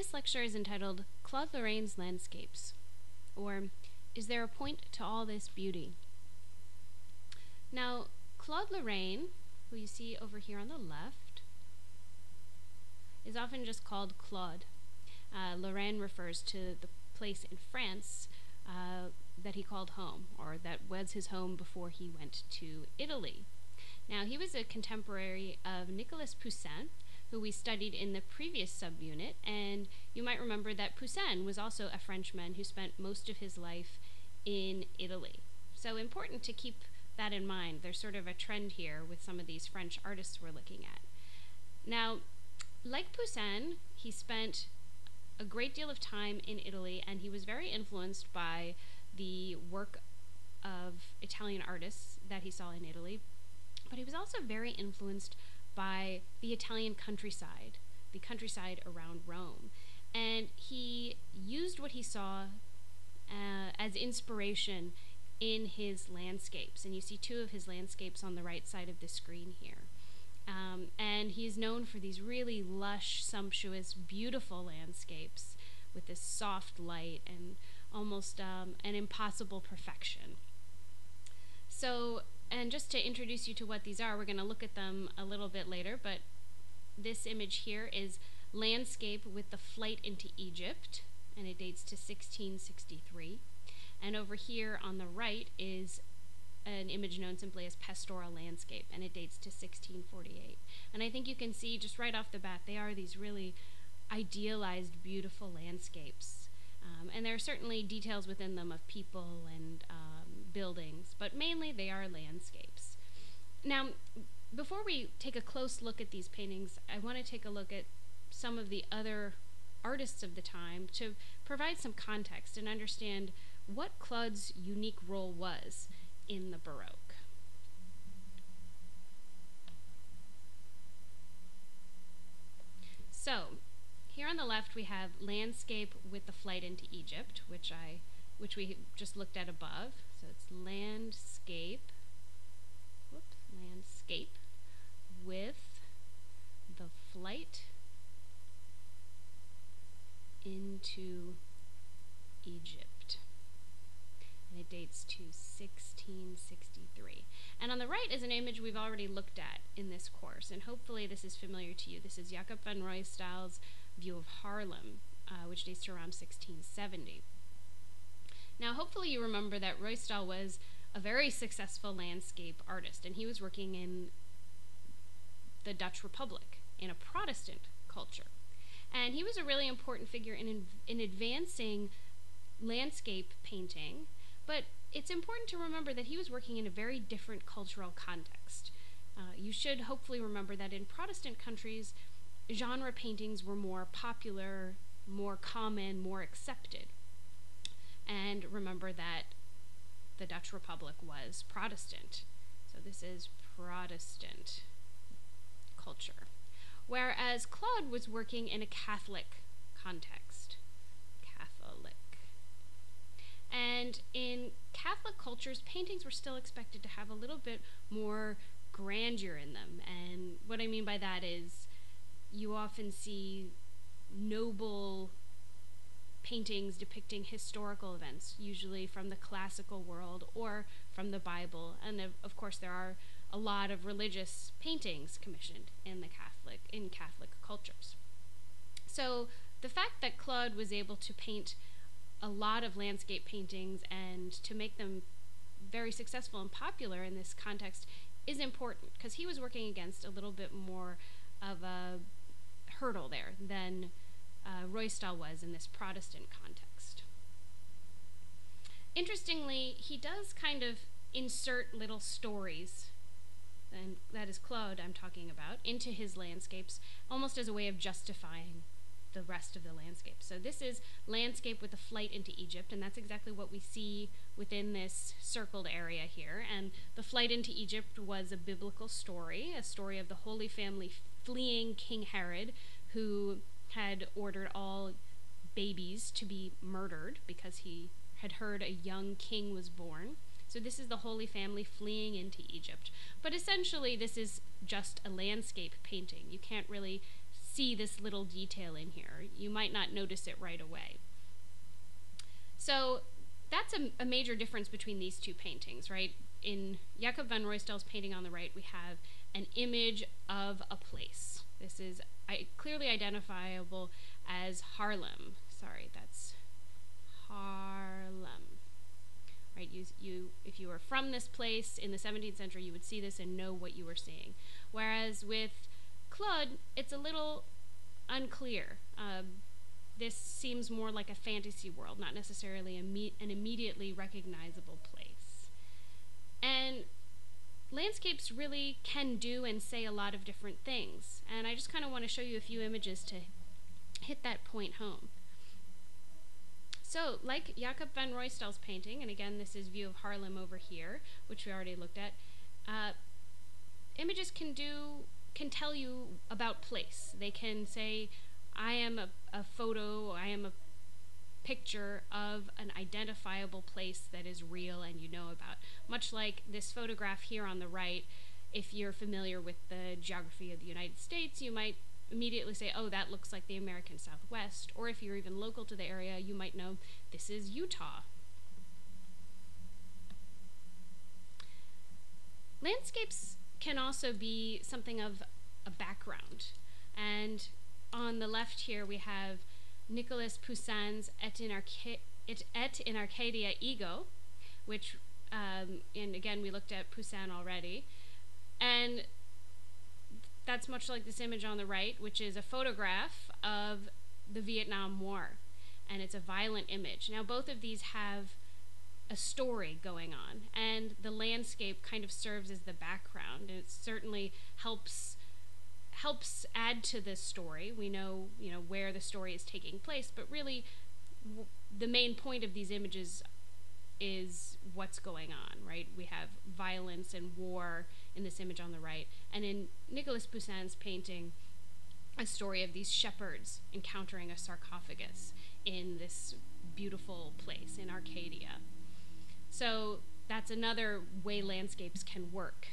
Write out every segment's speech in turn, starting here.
This lecture is entitled Claude Lorrain's Landscapes, or Is There a Point to All This Beauty? Now, Claude Lorraine, who you see over here on the left, is often just called Claude. Uh, Lorraine refers to the place in France uh, that he called home, or that was his home before he went to Italy. Now, he was a contemporary of Nicolas Poussin, who we studied in the previous subunit, and you might remember that Poussin was also a Frenchman who spent most of his life in Italy. So important to keep that in mind. There's sort of a trend here with some of these French artists we're looking at. Now, like Poussin, he spent a great deal of time in Italy, and he was very influenced by the work of Italian artists that he saw in Italy. But he was also very influenced by the Italian countryside, the countryside around Rome. And he used what he saw uh, as inspiration in his landscapes. And you see two of his landscapes on the right side of the screen here. Um, and he's known for these really lush, sumptuous, beautiful landscapes with this soft light and almost um, an impossible perfection. So and just to introduce you to what these are, we're going to look at them a little bit later, but this image here is landscape with the flight into Egypt, and it dates to 1663. And over here on the right is an image known simply as pastoral landscape, and it dates to 1648. And I think you can see just right off the bat, they are these really idealized, beautiful landscapes. Um, and there are certainly details within them of people and um, buildings, but mainly they are landscapes. Now, before we take a close look at these paintings, I want to take a look at some of the other artists of the time to provide some context and understand what Claude's unique role was in the Baroque. So, here on the left we have landscape with the flight into Egypt, which I which we just looked at above. So it's landscape, whoops, landscape with the flight into Egypt. And it dates to 1663. And on the right is an image we've already looked at in this course, and hopefully this is familiar to you. This is Jacob van Ruisdael's view of Haarlem, uh, which dates to around 1670. Now, hopefully, you remember that Ruisdael was a very successful landscape artist, and he was working in the Dutch Republic in a Protestant culture. And he was a really important figure in, in advancing landscape painting, but it's important to remember that he was working in a very different cultural context. Uh, you should hopefully remember that in Protestant countries, genre paintings were more popular, more common, more accepted. And remember that the Dutch Republic was Protestant. So this is Protestant culture. Whereas Claude was working in a Catholic context. Catholic. And in Catholic cultures, paintings were still expected to have a little bit more grandeur in them. And what I mean by that is you often see noble paintings depicting historical events, usually from the classical world or from the Bible. And of, of, course, there are a lot of religious paintings commissioned in the Catholic in Catholic cultures. So the fact that Claude was able to paint a lot of landscape paintings and to make them very successful and popular in this context is important because he was working against a little bit more of a hurdle there than uh, was in this Protestant context. Interestingly, he does kind of insert little stories, and that is Claude I'm talking about, into his landscapes, almost as a way of justifying the rest of the landscape. So this is landscape with a flight into Egypt, and that's exactly what we see within this circled area here. And the flight into Egypt was a biblical story, a story of the Holy Family fleeing King Herod, who had ordered all babies to be murdered because he had heard a young king was born. So this is the Holy Family fleeing into Egypt. But essentially, this is just a landscape painting. You can't really see this little detail in here. You might not notice it right away. So that's a, a major difference between these two paintings, right? In Jacob van Ruisdael's painting on the right, we have an image of a place. This is I, clearly identifiable as Haarlem. Sorry, that's Haarlem. Right, you, you, if you were from this place in the 17th century, you would see this and know what you were seeing. Whereas with Claude, it's a little unclear. Um, this seems more like a fantasy world, not necessarily an immediately recognizable place. And landscapes really can do and say a lot of different things. And I just kind of want to show you a few images to hit that point home. So, like Jacob van Ruisdael's painting, and again, this is view of Haarlem over here, which we already looked at. Uh, images can do can tell you about place. They can say, "I am a, a photo. I am a picture of an identifiable place that is real and you know about. Much like this photograph here on the right, if you're familiar with the geography of the United States, you might immediately say, oh, that looks like the American Southwest. Or if you're even local to the area, you might know this is Utah. Landscapes can also be something of a background. And on the left here, we have Nicolas Poussin's Et in, Arca- Et in Arcadia Ego, which, um, and again, we looked at Poussin already. And that's much like this image on the right, which is a photograph of the Vietnam War. And it's a violent image. Now, both of these have a story going on, and the landscape kind of serves as the background. It certainly helps helps add to this story. We know, you know, where the story is taking place, but really w- the main point of these images is what's going on, right? We have violence and war in this image on the right, and in Nicolas Poussin's painting, a story of these shepherds encountering a sarcophagus in this beautiful place in Arcadia. So that's another way landscapes can work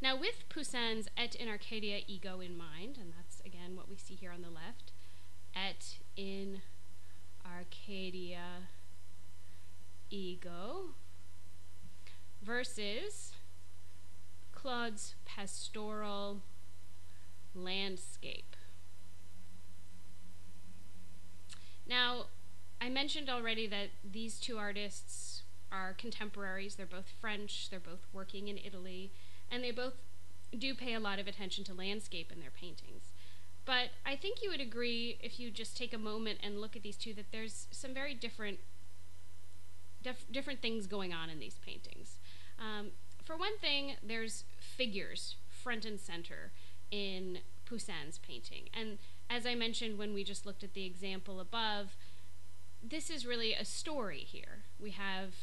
Now, with Poussin's Et in Arcadia ego in mind, and that's again what we see here on the left, Et in Arcadia ego versus Claude's pastoral landscape. Now, I mentioned already that these two artists are contemporaries. They're both French, they're both working in Italy and they both do pay a lot of attention to landscape in their paintings. But I think you would agree if you just take a moment and look at these two that there's some very different dif- different things going on in these paintings. Um, for one thing, there's figures front and center in Poussin's painting. And as I mentioned when we just looked at the example above, this is really a story here. We have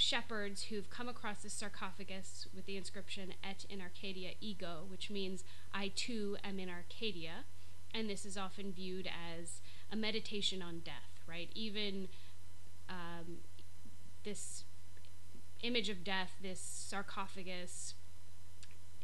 shepherds who've come across this sarcophagus with the inscription Et in Arcadia ego, which means I too am in Arcadia. And this is often viewed as a meditation on death, right? Even um, this image of death, this sarcophagus,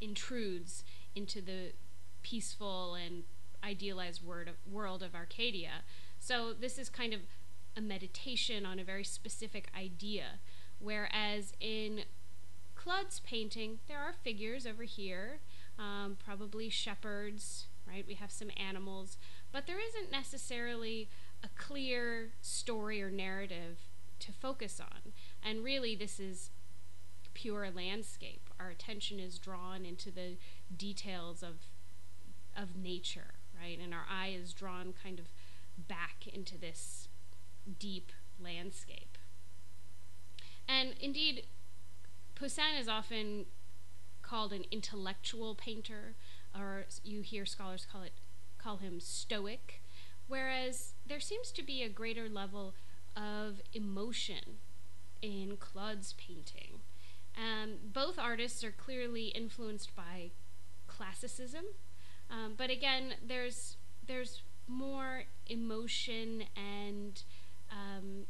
intrudes into the peaceful and idealized of, world of Arcadia. So this is kind of a meditation on a very specific idea Whereas in Claude's painting, there are figures over here, um, probably shepherds, right? We have some animals, but there isn't necessarily a clear story or narrative to focus on. And really, this is pure landscape. Our attention is drawn into the details of of nature, right? And our eye is drawn kind of back into this deep landscape. And indeed, Poussin is often called an intellectual painter, or you hear scholars call it call him stoic, whereas there seems to be a greater level of emotion in Claude's painting. Um, both artists are clearly influenced by classicism, um, but again, there's there's more emotion and um,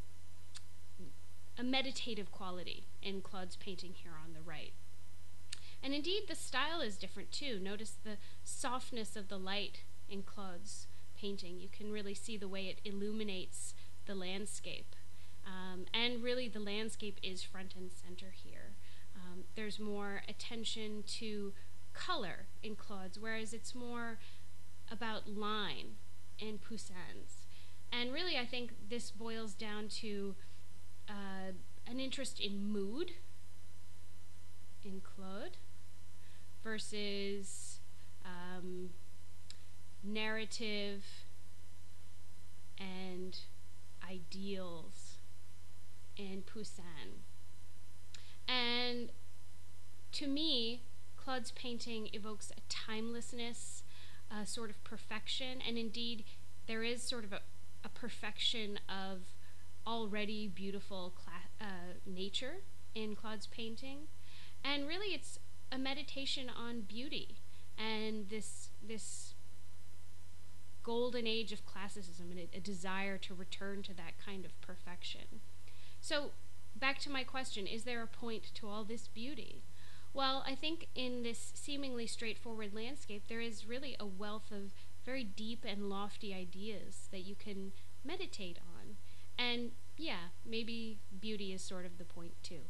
a meditative quality in Claude's painting here on the right. And indeed, the style is different too. Notice the softness of the light in Claude's painting. You can really see the way it illuminates the landscape. Um, and really, the landscape is front and center here. Um, there's more attention to color in Claude's, whereas it's more about line in Poussin's. And really, I think this boils down to uh, an interest in mood in Claude versus um, narrative and ideals in Poussin. And to me, Claude's painting evokes a timelessness, a sort of perfection, and indeed, there is sort of a, a perfection of already beautiful uh, nature in Claude's painting. And really, it's a meditation on beauty and this, this golden age of classicism and a, a desire to return to that kind of perfection. So, back to my question is there a point to all this beauty? Well, I think in this seemingly straightforward landscape, there is really a wealth of very deep and lofty ideas that you can meditate on. And yeah, maybe beauty is sort of the point too.